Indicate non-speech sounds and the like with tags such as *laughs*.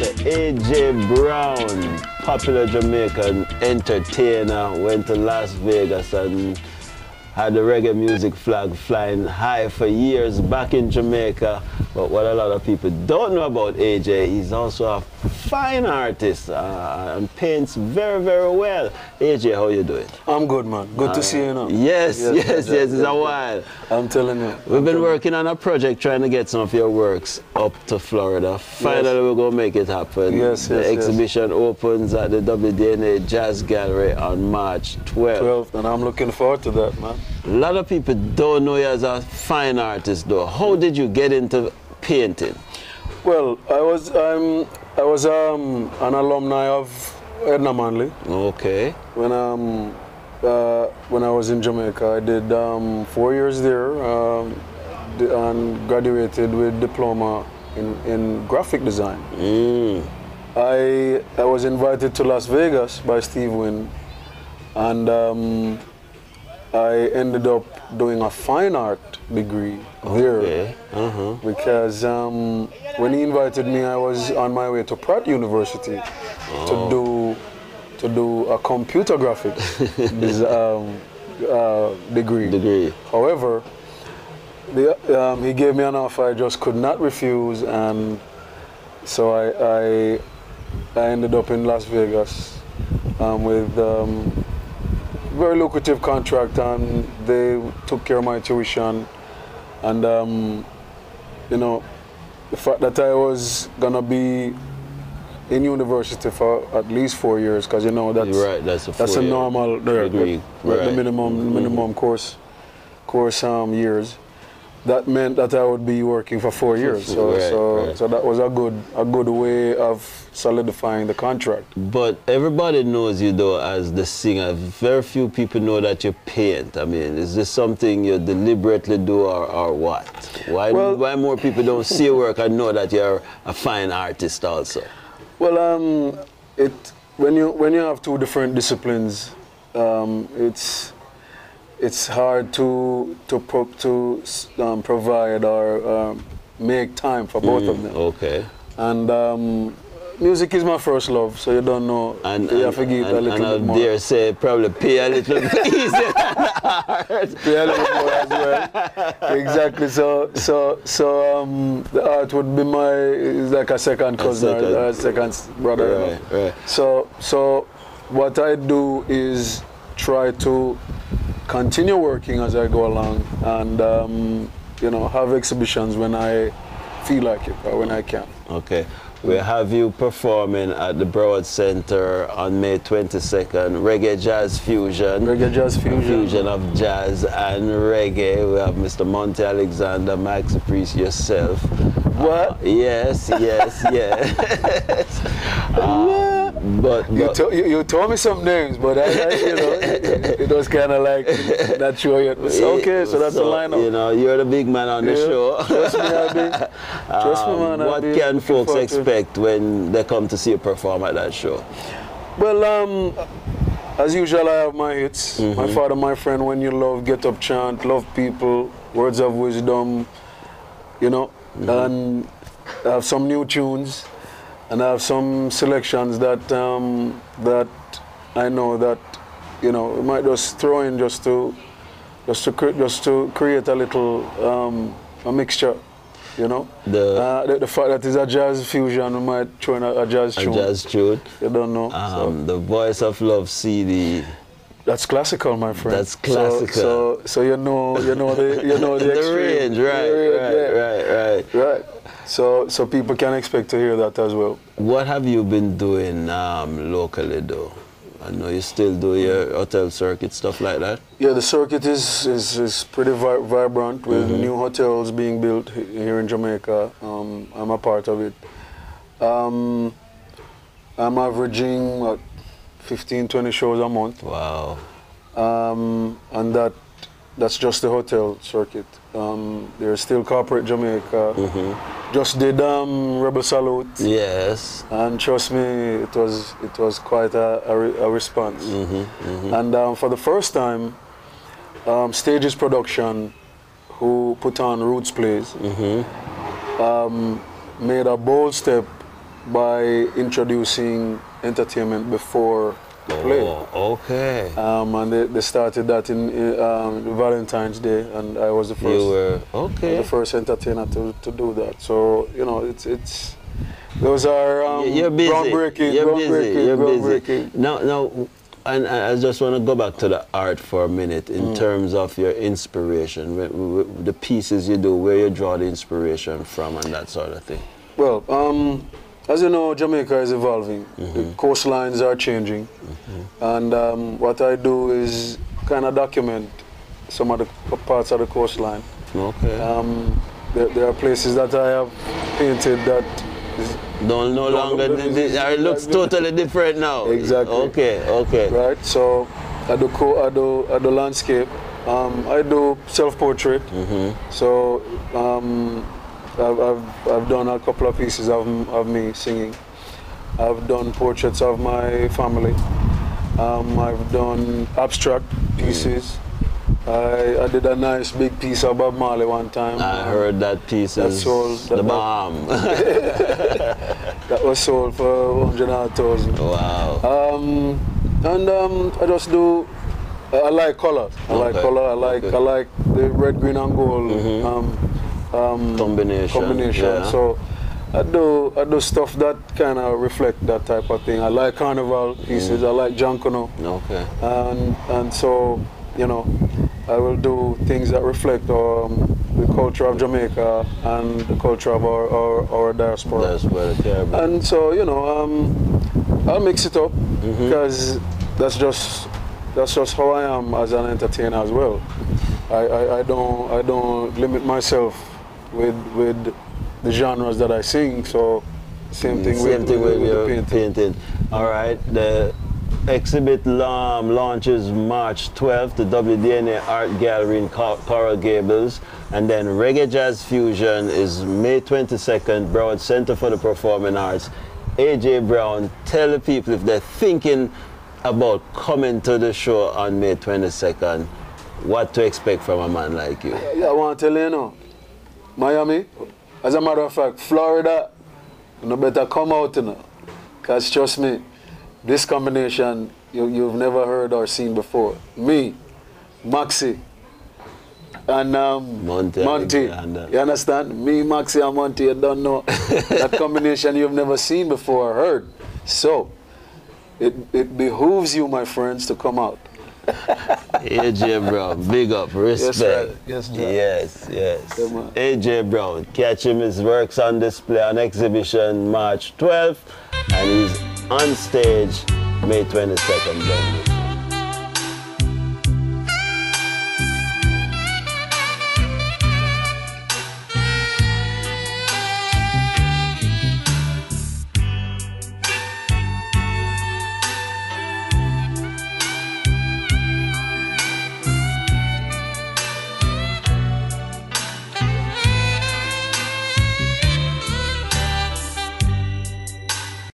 AJ Brown, popular Jamaican entertainer, went to Las Vegas and had the reggae music flag flying high for years back in Jamaica. But what a lot of people don't know about AJ, he's also a fine artist uh, and paints very, very well. AJ, how you doing? I'm good, man. Good uh, to see you now. Yes, yes, yes, yes, yes, it's a while. I'm telling you. We've I'm been working on a project trying to get some of your works up to Florida. Finally, yes. we're going to make it happen. Yes, The yes, exhibition opens at the WDNA Jazz Gallery on March 12th. 12th, and I'm looking forward to that, man. A lot of people don't know you as a fine artist, though. How did you get into painting? Well, I was um, I was um, an alumni of Edna Manley. Okay. When um, uh, when I was in Jamaica, I did um, four years there um, and graduated with diploma in, in graphic design. Mm. I I was invited to Las Vegas by Steve Wynn, and um, I ended up doing a fine art degree there Okay. Uh-huh. because um, when he invited me, I was on my way to Pratt University to do to do a computer graphics *laughs* um, uh, degree. Degree. However, the, um, he gave me an offer I just could not refuse, and so I I, I ended up in Las Vegas um, with um, very lucrative contract, and they took care of my tuition, and um, you know the fact that I was gonna be in university for at least four years, because you know that's right, that's a that's a normal degree, the, the right. Mm-hmm. minimum minimum course course um, years. That meant that I would be working for four years. So Right, so right. so that was a good a good way of solidifying the contract. But everybody knows you though as the singer. Very few people know that you paint. I mean, is this something you deliberately do or, or what? Why, Well- why more people don't see your work and know that you're a fine artist also? Well, um, it when you when you have two different disciplines, um, it's it's hard to to pro, to um, provide or um, make time for both of them. Okay. And um, music is my first love, so you don't know. And, you have to give and, a little and I bit more. dare say probably pay a little bit *laughs* easier. Pay a little more as well. exactly. So so so um, the art would be my is like a second cousin second. or a second brother. Right, right. So, so what I do is try to continue working as I go along, and um, you know, have exhibitions when I feel like it or when I can. Okay. We have you performing at the Broward Center on May 22nd, Reggae Jazz Fusion. Reggae jazz fusion. Fusion of jazz and reggae. We have Mr. Monty Alexander, Maxi Priest, yourself. What? Uh, yes, yes, *laughs* yes. Uh, but, You, but to, you, you told me some names, but I, I you know, it, it was kind of like not sure yet. So, okay, so that's the lineup. You know, you're the big man on the show. Trust me, be. *laughs* Trust me, Um, man. I'll what can folks forward to expect when they come to see you perform at that show? Well, um, as usual, I have my hits. Mm-hmm. My father, my friend, when you love, get up, chant, love people, words of wisdom, you know, Mm-hmm. and I have some new tunes, and I have some selections that um, that I know that you know we might just throw in just to just to cre- just to create a little um, a mixture. You know, The- uh, the, the fact that it's a jazz fusion, we might throw in a, a jazz A tune. jazz tune. You don't know. so. Um, the Voice of Love CD. That's classical, my friend. That's classical. So, so, you know, you know the, you know the, *laughs* The range, right, The range, right, yeah. right, right. right. So, so people can expect to hear that as well. What have you been doing um, locally, though? I know you still do your hotel circuit stuff like that. Yeah, the circuit is is, is pretty vi- vibrant with Mm-hmm. new hotels being built here in Jamaica. Um, I'm a part of it. Um, I'm averaging what, 15, 20 shows a month. Wow. um, and that that's just the hotel circuit. Um, there's still corporate Jamaica. Just did um, Rebel Salute, Yes. and trust me, it was it was quite a, a, re- a response. And um, for the first time, um, Stages Production, who put on Roots Plays, um, made a bold step by introducing entertainment before play. Oh, okay. Um, and they, they started that in, in um, Valentine's Day, and I was the first. You were okay. the first entertainer to, to do that. So you know, it's it's those are um, You're busy. groundbreaking, You're groundbreaking, busy. You're groundbreaking. busy. Now, now, and I just want to go back to the art for a minute Mm. in terms of your inspiration, the pieces you do, where you draw the inspiration from, and that sort of thing. Well, um, as you know, Jamaica is evolving. Mm-hmm. The coastlines are changing, and um, what I do is kind of document some of the parts of the coastline. Okay. Um, there, there are places that I have painted that Don't no longer. look th- like th- this. it looks totally different now. Exactly. Okay. Okay. right. So I do co- I do I do landscape. Um, I do self-portrait. So um, I've, I've, I've done a couple of pieces of, of me singing. I've done portraits of my family. Um, I've done abstract pieces. I, I did a nice big piece of Bob Marley one time. I heard that piece That's is all- the that- bomb. *laughs* *laughs* That was sold for 100,000. wow. Um, and um, I just do. I like color. I like Okay. color. I like Okay. I like the red, green, and gold um, um, Combination, Combination. yeah. So I do I do stuff that kind of reflect that type of thing. I like carnival pieces. I like Jonkonnu, Okay. and and so you know I will do things that reflect um, the culture of Jamaica and the culture of our our, our diaspora. That's where the And so, you know, um, I'll mix it up because that's just that's just how I am as an entertainer as well. I, I, I don't I don't limit myself with with the genres that I sing. So same thing Same with, thing with, with, with painting. painting. All right. The exhibit um, launches March 12th, the WDNA Art Gallery in Coral Gables. And then Reggae Jazz Fusion is May 22nd, Broward Center for the Performing Arts. AJ Brown, tell the people if they're thinking about coming to the show on May 22nd, what to expect from a man like you. Yeah, I want to tell you, you know, Miami, as a matter of fact, Florida, you know, better come out, you know, because trust me, this combination you, you've never heard or seen before. Me, Maxi, and um, Monty Monty. You understand? Me, Maxi, and Monty, you don't know *laughs* that combination you've never seen before or heard. So, it, it behooves you, my friends, to come out. *laughs* AJ Brown, big up, respect. Yes, sir. yes, yes. Yeah. AJ Brown, catch him. His works on display on exhibition March 12th, and he's on stage May 22nd. Dublin.